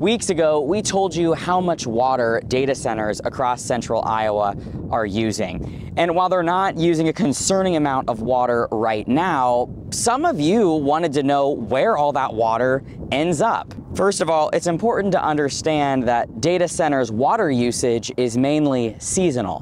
Weeks ago, we told you how much water data centers across central Iowa are using. And while they're not using a concerning amount of water right now, some of you wanted to know where all that water ends up. First of all, it's important to understand that data centers' water usage is mainly seasonal.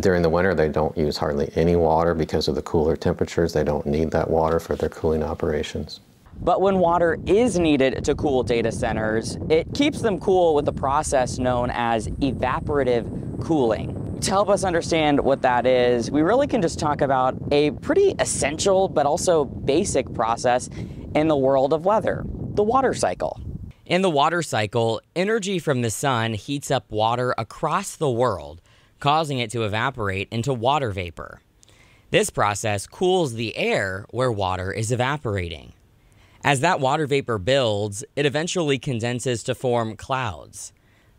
During the winter, they don't use hardly any water because of the cooler temperatures. They don't need that water for their cooling operations. But when water is needed to cool data centers, it keeps them cool with a process known as evaporative cooling. To help us understand what that is, we really can just talk about a pretty essential but also basic process in the world of weather, the water cycle. In the water cycle, energy from the sun heats up water across the world, causing it to evaporate into water vapor. This process cools the air where water is evaporating. As that water vapor builds, it eventually condenses to form clouds.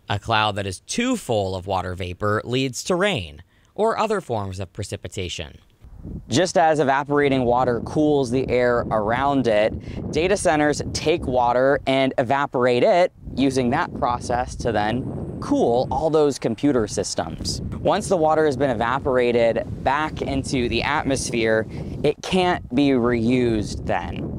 A cloud that is too full of water vapor leads to rain or other forms of precipitation. Just as evaporating water cools the air around it, data centers take water and evaporate it using that process to then cool all those computer systems. Once the water has been evaporated back into the atmosphere, it can't be reused then.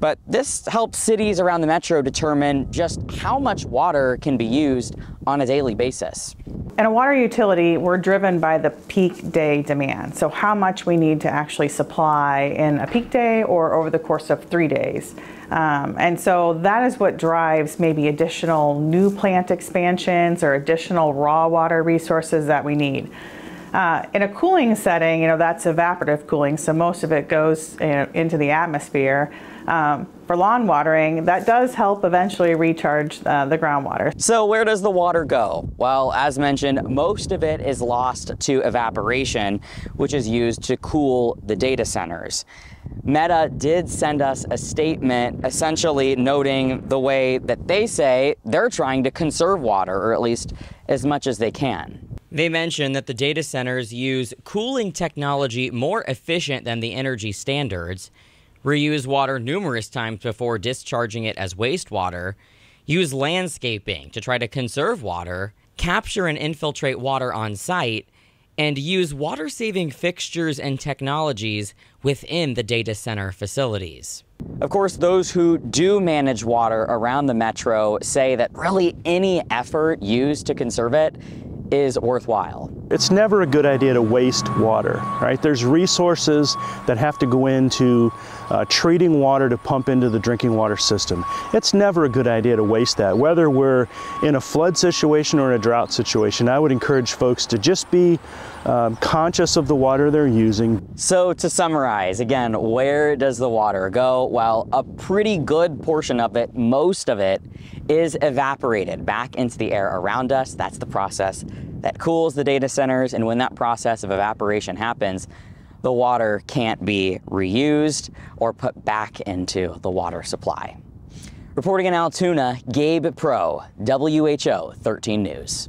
But this helps cities around the metro determine just how much water can be used on a daily basis. In a water utility, we're driven by the peak day demand. So how much we need to actually supply in a peak day or over the course of three days. Um, and so that is what drives maybe additional new plant expansions or additional raw water resources that we need. Uh, in a cooling setting, you know, that's evaporative cooling, so most of it goes you know, into the atmosphere. Um, for lawn watering, that does help eventually recharge uh, the groundwater. So where does the water go? Well, as mentioned, most of it is lost to evaporation, which is used to cool the data centers. Meta did send us a statement essentially noting the way that they say they're trying to conserve water, or at least as much as they can. They mention that the data centers use cooling technology more efficient than the energy standards, reuse water numerous times before discharging it as wastewater, use landscaping to try to conserve water, capture and infiltrate water on site, and use water saving fixtures and technologies within the data center facilities. Of course, those who do manage water around the metro say that really any effort used to conserve it is worthwhile. It's never a good idea to waste water, right? There's resources that have to go into uh, treating water to pump into the drinking water system. It's never a good idea to waste that. Whether we're in a flood situation or in a drought situation, I would encourage folks to just be um, conscious of the water they're using. So to summarize, again, where does the water go? Well, a pretty good portion of it, most of it, is evaporated back into the air around us. That's the process that cools the data centers. And when that process of evaporation happens, the water can't be reused or put back into the water supply. Reporting in Altoona, Gabe Prough, WHO 13 News.